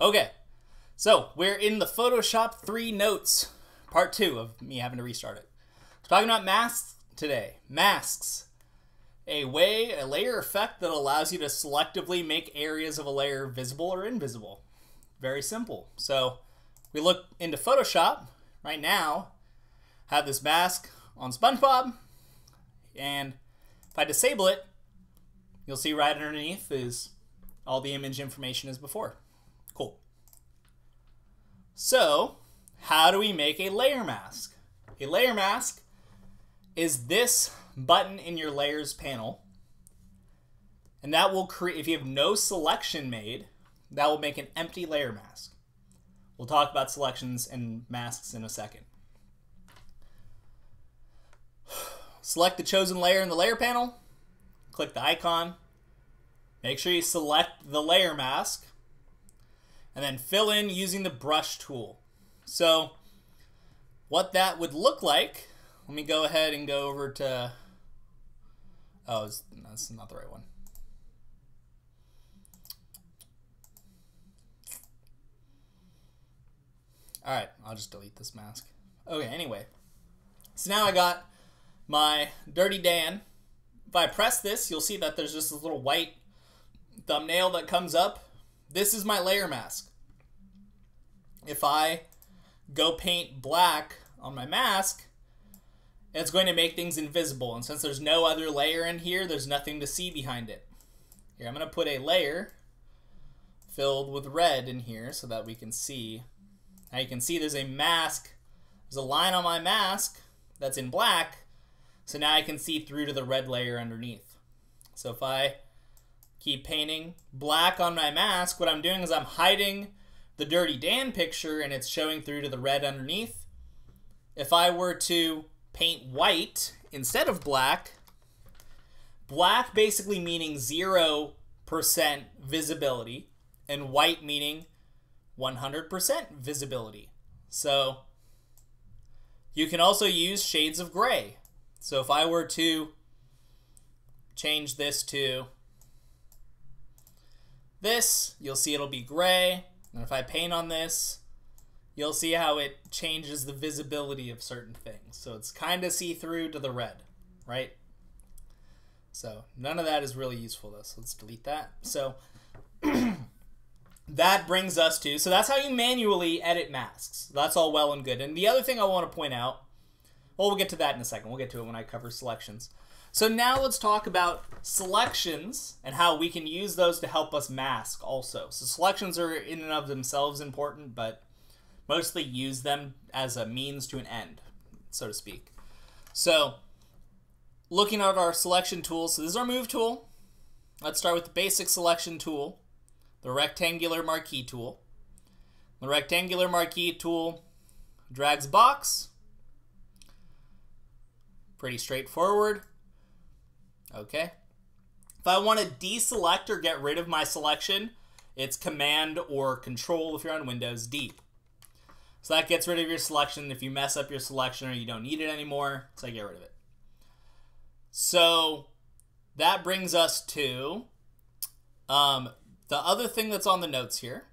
Okay, so we're in the Photoshop 3 notes, part two of me having to restart it. Talking about masks today. Masks. A way, a layer effect that allows you to selectively make areas of a layer visible or invisible. Very simple. So we look into Photoshop right now, have this mask on SpongeBob, and if I disable it, you'll see right underneath is all the image information as before. So, how do we make a layer mask? A layer mask is this button in your layers panel. And that will create, if you have no selection made, that will make an empty layer mask. We'll talk about selections and masks in a second. Select the chosen layer in the layer panel, click the icon, make sure you select the layer mask, and then fill in using the brush tool. So what that would look like, let me go ahead and go over to, oh, that's not the right one. All right, I'll just delete this mask. Okay, anyway. So now I got my Dirty Dan. If I press this, you'll see that there's just this little white thumbnail that comes up. This is my layer mask. If I go paint black on my mask, it's going to make things invisible. And since there's no other layer in here, there's nothing to see behind it. Here, I'm going to put a layer filled with red in here so that we can see. Now you can see there's a mask. There's a line on my mask that's in black. So now I can see through to the red layer underneath. So if I keep painting black on my mask, what I'm doing is I'm hiding the Dirty Dan picture and it's showing through to the red underneath. If I were to paint white instead of black, black basically meaning 0% visibility and white meaning 100% visibility. So you can also use shades of gray. So if I were to change this to this, you'll see it'll be gray. And if I paint on this, you'll see how it changes the visibility of certain things. So it's kind of see-through to the red, right? So none of that is really useful though, so let's delete that. So that brings us to, so that's how you manually edit masks. That's all well and good. And the other thing I want to point out, well, we'll get to that in a second. We'll get to it when I cover selections. So now let's talk about selections and how we can use those to help us mask also. So selections are in and of themselves important, but mostly use them as a means to an end, so to speak. So looking at our selection tools, so this is our move tool. Let's start with the basic selection tool, the rectangular marquee tool. The rectangular marquee tool drags box. Pretty straightforward. Okay. If I want to deselect or get rid of my selection, it's Command or Control if you're on Windows D. So that gets rid of your selection if you mess up your selection or you don't need it anymore. So I get rid of it. So that brings us to um, the other thing that's on the notes here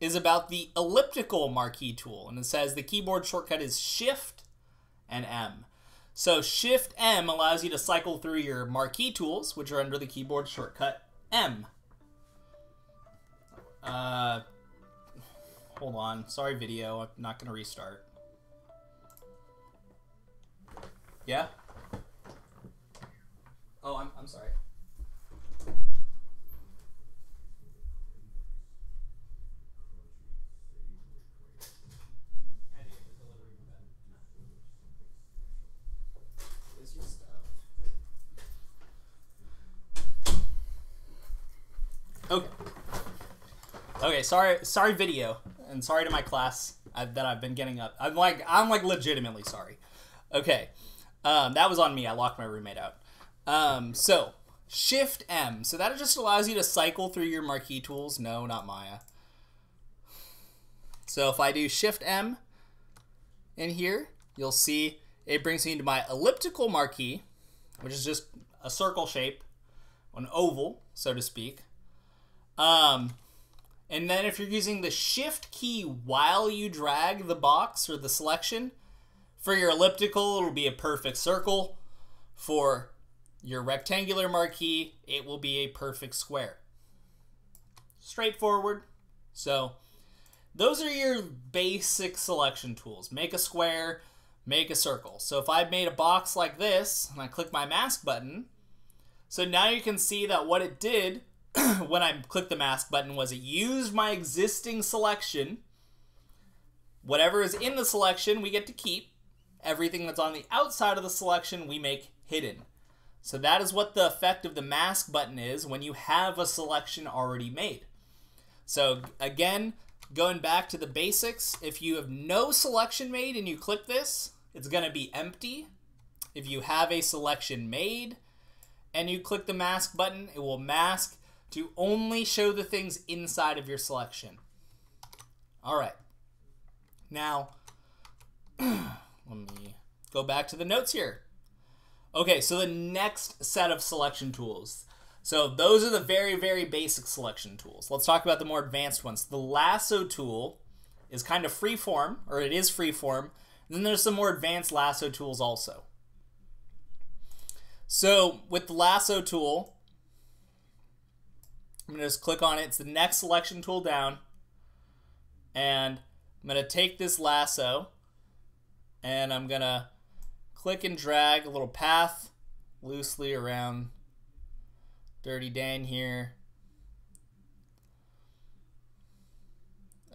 is about the elliptical marquee tool. And it says the keyboard shortcut is Shift and M. So Shift M allows you to cycle through your marquee tools, which are under the keyboard shortcut M. Uh, hold on. Sorry, video. I'm not going to restart. Yeah? Oh, I'm, I'm sorry. Okay, sorry, sorry, video, and sorry to my class that I've been getting up. I'm like, I'm like legitimately sorry. Okay, um, that was on me. I locked my roommate out. Um, so Shift M. So that just allows you to cycle through your marquee tools. No, not Maya. So if I do Shift M in here, you'll see it brings me into my elliptical marquee, which is just a circle shape, an oval, so to speak. Um, And then if you're using the shift key while you drag the box or the selection, for your elliptical, it'll be a perfect circle. For your rectangular marquee, it will be a perfect square. Straightforward. So those are your basic selection tools. Make a square, make a circle. So if I made a box like this, and I click my mask button, so now you can see that what it did when I clicked the mask button was it used my existing selection. Whatever is in the selection, we get to keep. Everything that's on the outside of the selection, we make hidden. So that is what the effect of the mask button is when you have a selection already made. So again, going back to the basics, if you have no selection made and you click this, it's going to be empty. If you have a selection made and you click the mask button, it will mask to only show the things inside of your selection. All right. Now, let me go back to the notes here. Okay, so the next set of selection tools. So those are the very, very basic selection tools. Let's talk about the more advanced ones. The lasso tool is kind of free form, or it is free form. Then there's some more advanced lasso tools also. So with the lasso tool, I'm going to just click on it. It's the next selection tool down. And I'm going to take this lasso and I'm going to click and drag a little path loosely around Dirty Dan here.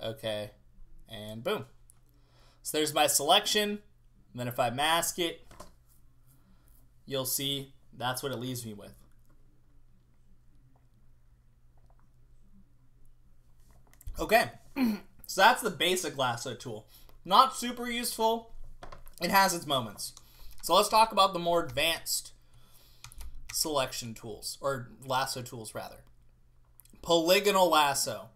Okay. And boom. So there's my selection. And then if I mask it, you'll see that's what it leaves me with. Okay, so that's the basic lasso tool. Not super useful. It has its moments. So let's talk about the more advanced selection tools, or lasso tools rather. Polygonal lasso.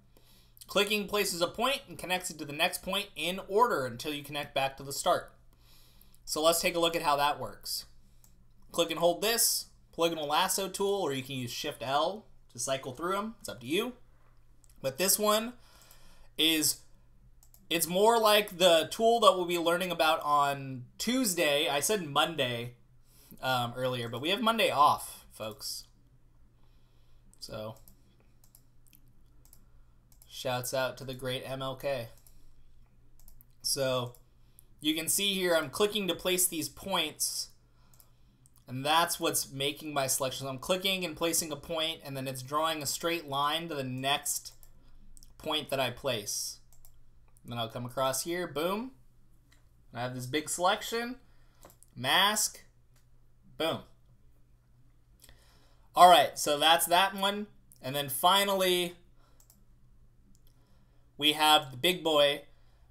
Clicking places a point and connects it to the next point in order until you connect back to the start. So let's take a look at how that works. Click and hold this polygonal lasso tool, or you can use Shift L to cycle through them. It's up to you. But this one is it's more like the tool that we'll be learning about on Tuesday. I said Monday um, earlier, but we have Monday off, folks. So, shouts out to the great MLK. So, you can see here I'm clicking to place these points, and that's what's making my selection. I'm clicking and placing a point, and then it's drawing a straight line to the next point that I place. And then I'll come across here, boom. I have this big selection, mask, boom. All right, so that's that one. And then finally, we have the big boy,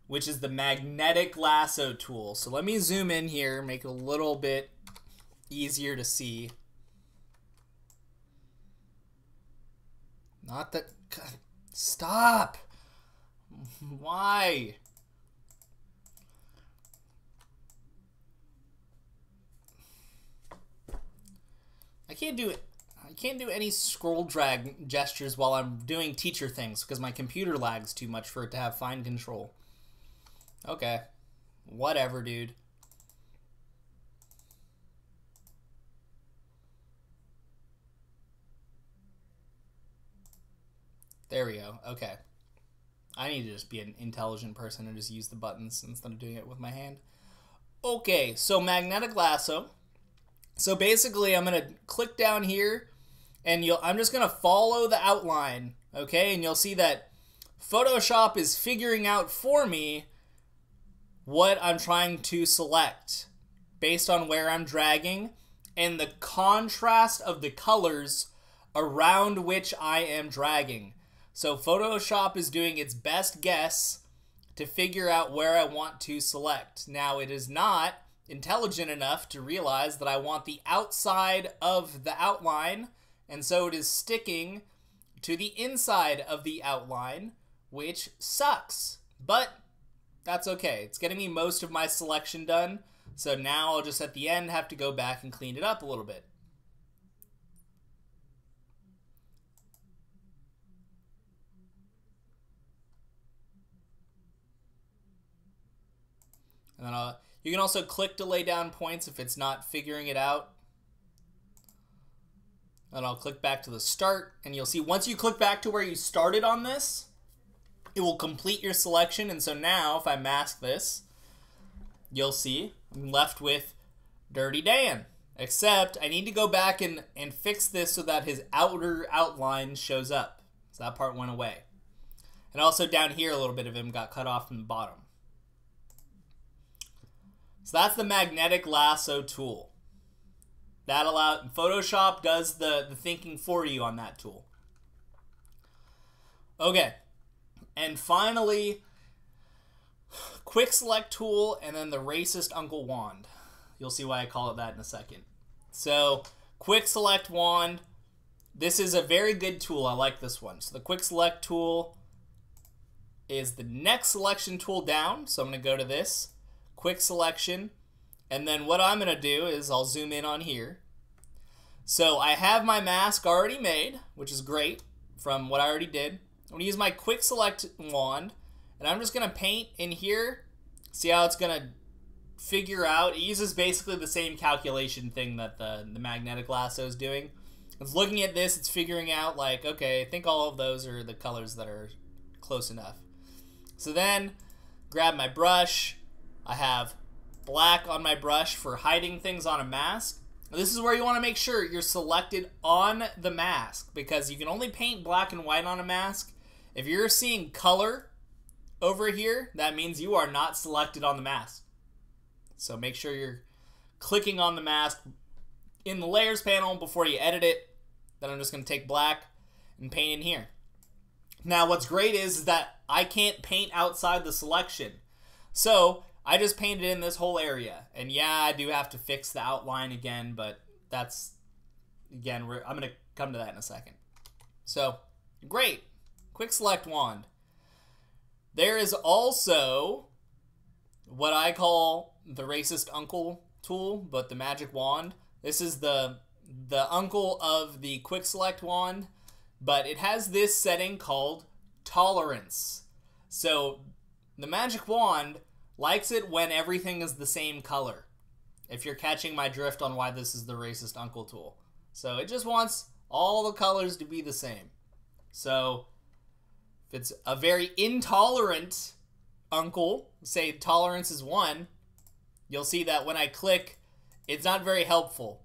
which is the magnetic lasso tool. So let me zoom in here, make it a little bit easier to see. Not that... God, stop! Why? I can't do it. I can't do any scroll drag gestures while I'm doing teacher things because my computer lags too much for it to have fine control. Okay. Whatever, dude. There we go. Okay. I need to just be an intelligent person and just use the buttons instead of doing it with my hand. Okay, so magnetic lasso. So basically, I'm gonna click down here, and you'll. I'm just gonna follow the outline, okay? And you'll see that Photoshop is figuring out for me what I'm trying to select based on where I'm dragging and the contrast of the colors around which I am dragging. So Photoshop is doing its best guess to figure out where I want to select. Now, it is not intelligent enough to realize that I want the outside of the outline, and so it is sticking to the inside of the outline, which sucks. But that's okay. It's getting me most of my selection done, so now I'll just at the end have to go back and clean it up a little bit. And uh, you can also click to lay down points if it's not figuring it out. And I'll click back to the start, and you'll see once you click back to where you started on this, it will complete your selection. And so now, if I mask this, you'll see I'm left with Dirty Dan. Except I need to go back and, and fix this so that his outer outline shows up. So that part went away. And also down here, a little bit of him got cut off from the bottom. So that's the magnetic lasso tool. That allow Photoshop does the, the thinking for you on that tool. Okay. And finally, quick select tool and then the racist uncle wand. You'll see why I call it that in a second. So, quick select wand. This is a very good tool. I like this one. So the quick select tool is the next selection tool down. So I'm going to go to this, quick selection. And then what I'm going to do is I'll zoom in on here. So I have my mask already made, which is great from what I already did. I'm going to use my quick select wand and I'm just going to paint in here. See how it's going to figure out. It uses basically the same calculation thing that the, the magnetic lasso is doing. It's looking at this, it's figuring out like, okay, I think all of those are the colors that are close enough. So then, grab my brush. I have black on my brush for hiding things on a mask. This is where you want to make sure you're selected on the mask because you can only paint black and white on a mask. If you're seeing color over here, that means you are not selected on the mask. So make sure you're clicking on the mask in the layers panel before you edit it. Then I'm just going to take black and paint in here. Now what's great is that I can't paint outside the selection. So I just painted in this whole area. And yeah, I do have to fix the outline again, but that's, again, I'm going to come to that in a second. So, great. Quick select wand. There is also what I call the racist uncle tool, but the magic wand. This is the the uncle of the quick select wand, but it has this setting called tolerance. So the magic wand likes it when everything is the same color. If you're catching my drift on why this is the racist uncle tool. So it just wants all the colors to be the same. So if it's a very intolerant uncle, say tolerance is 1, you'll see that when I click, it's not very helpful.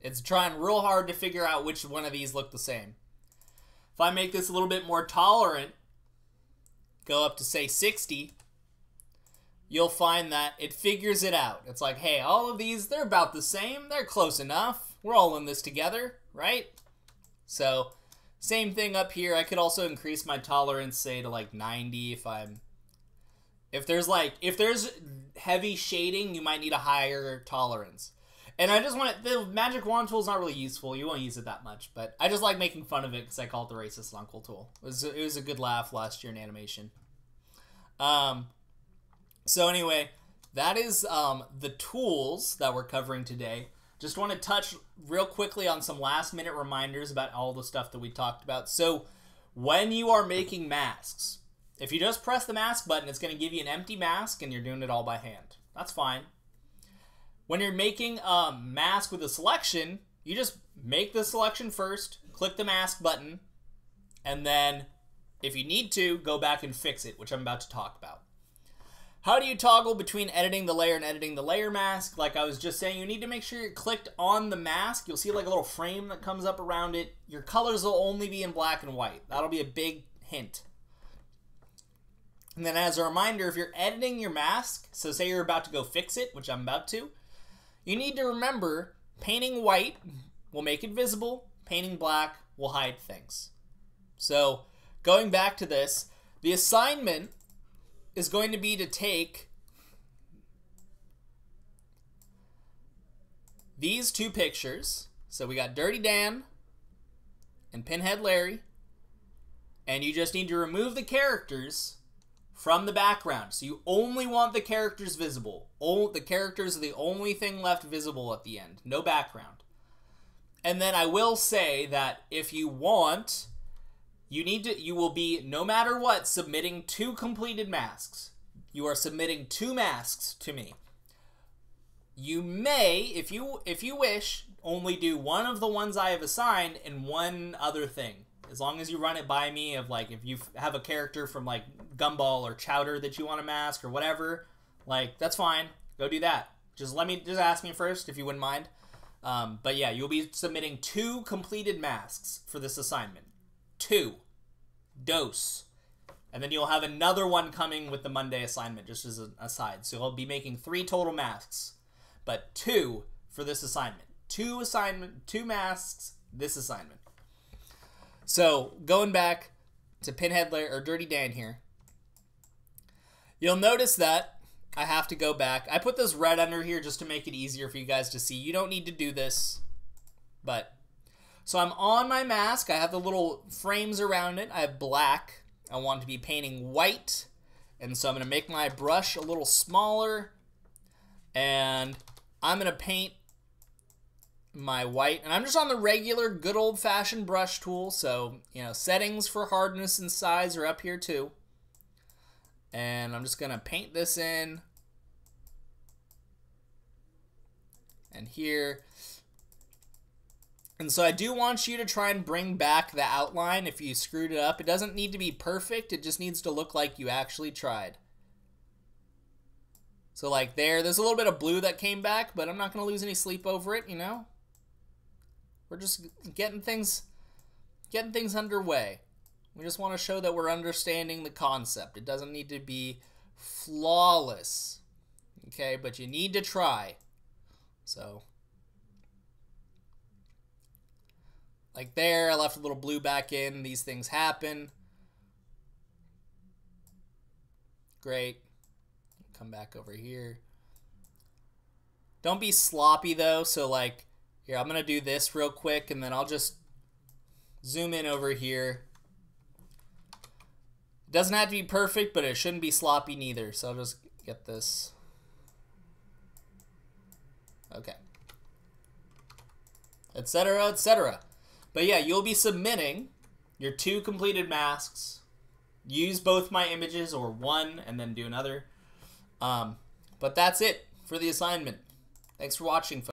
It's trying real hard to figure out which one of these look the same. If I make this a little bit more tolerant, go up to say 60, you'll find that it figures it out. It's like, hey, all of these, they're about the same. They're close enough. We're all in this together, right? So, same thing up here. I could also increase my tolerance, say, to like 90 if I'm if there's like if there's heavy shading, you might need a higher tolerance. And I just want the magic wand tool is not really useful. You won't use it that much, but I just like making fun of it because I call it the racist uncle tool. It was it was a good laugh last year in animation. Um, so anyway, that is um, the tools that we're covering today. Just want to touch real quickly on some last minute reminders about all the stuff that we talked about. So when you are making masks, if you just press the mask button, it's going to give you an empty mask and you're doing it all by hand. That's fine. When you're making a mask with a selection, you just make the selection first, click the mask button, and then if you need to, go back and fix it, which I'm about to talk about. How do you toggle between editing the layer and editing the layer mask? Like I was just saying, you need to make sure you're clicked on the mask. You'll see like a little frame that comes up around it. Your colors will only be in black and white. That'll be a big hint. And then as a reminder, if you're editing your mask, so say you're about to go fix it, which I'm about to, you need to remember painting white will make it visible, painting black will hide things. So going back to this, the assignment is going to be to take these two pictures. So we got Dirty Dan and Pinhead Larry. And you just need to remove the characters from the background. So you only want the characters visible. All, the characters are the only thing left visible at the end. No background. And then I will say that if you want, you need to you will be no matter what submitting two completed masks. you are submitting two masks to me. You may, if you if you wish, only do one of the ones I have assigned and one other thing. As long as you run it by me of like if you have a character from like Gumball or Chowder that you want to mask or whatever, like that's fine. Go do that. Just let me just ask me first if you wouldn't mind. Um, but yeah, you'll be submitting two completed masks for this assignment. Two. Dose. And then you'll have another one coming with the Monday assignment, just as an aside. So I'll be making three total masks, but two for this assignment. Two assignment, two masks, this assignment. So going back to Pinhead Lair or Dirty Dan here, you'll notice that I have to go back. I put this red under here just to make it easier for you guys to see. You don't need to do this, but so I'm on my mask. I have the little frames around it. I have black. I want to be painting white. And so I'm going to make my brush a little smaller. And I'm going to paint my white. And I'm just on the regular good old-fashioned brush tool. So, you know, settings for hardness and size are up here too. And I'm just going to paint this in. And here. And so I do want you to try and bring back the outline if you screwed it up. It doesn't need to be perfect. It just needs to look like you actually tried. So like there, there's a little bit of blue that came back, but I'm not going to lose any sleep over it, you know? We're just getting things getting things underway. We just want to show that we're understanding the concept. It doesn't need to be flawless. Okay, but you need to try. So Like there, I left a little blue back in. These things happen. Great. Come back over here. Don't be sloppy though. So like, here, I'm going to do this real quick and then I'll just zoom in over here. It doesn't have to be perfect, but it shouldn't be sloppy neither. So I'll just get this. Okay. Etc., etc. But yeah, you'll be submitting your two completed masks. Use both my images or one and then do another. Um, but that's it for the assignment. Thanks for watching, folks.